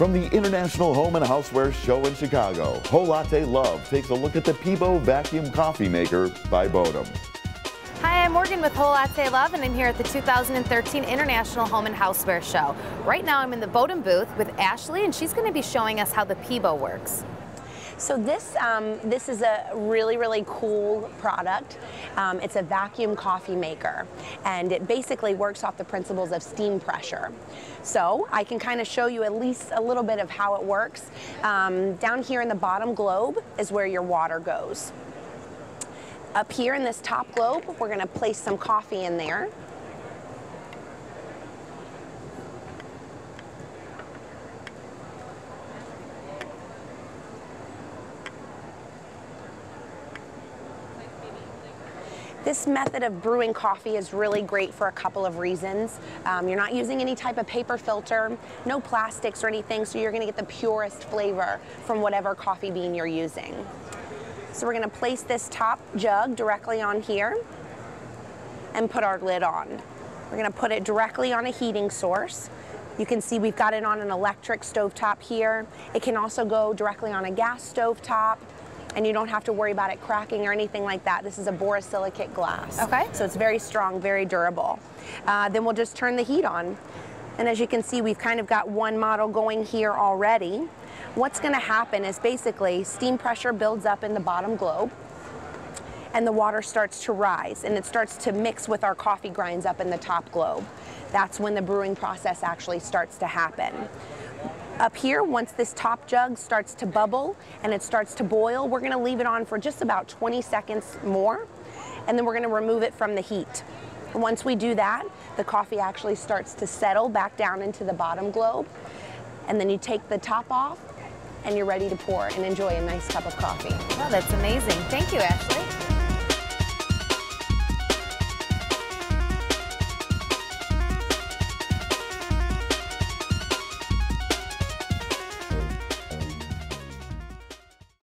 From the International Home and Houseware Show in Chicago, Whole Latte Love takes a look at the Pebo Vacuum Coffee Maker by Bodum. Hi, I'm Morgan with Whole Latte Love, and I'm here at the 2013 International Home and Houseware Show. Right now, I'm in the Bodum booth with Ashley, and she's going to be showing us how the Pebo works. So this, um, this is a really, really cool product. Um, it's a vacuum coffee maker, and it basically works off the principles of steam pressure. So I can kind of show you at least a little bit of how it works. Um, down here in the bottom globe is where your water goes. Up here in this top globe, we're going to place some coffee in there. This method of brewing coffee is really great for a couple of reasons. Um, you're not using any type of paper filter, no plastics or anything, so you're gonna get the purest flavor from whatever coffee bean you're using. So we're gonna place this top jug directly on here and put our lid on. We're gonna put it directly on a heating source. You can see we've got it on an electric stove top here. It can also go directly on a gas stove top and you don't have to worry about it cracking or anything like that. This is a borosilicate glass. Okay. So it's very strong, very durable. Uh, then we'll just turn the heat on. And as you can see, we've kind of got one model going here already. What's gonna happen is basically steam pressure builds up in the bottom globe and the water starts to rise and it starts to mix with our coffee grinds up in the top globe. That's when the brewing process actually starts to happen. Up here, once this top jug starts to bubble and it starts to boil, we're gonna leave it on for just about 20 seconds more, and then we're gonna remove it from the heat. Once we do that, the coffee actually starts to settle back down into the bottom globe, and then you take the top off, and you're ready to pour and enjoy a nice cup of coffee. Wow, that's amazing. Thank you, Ashley.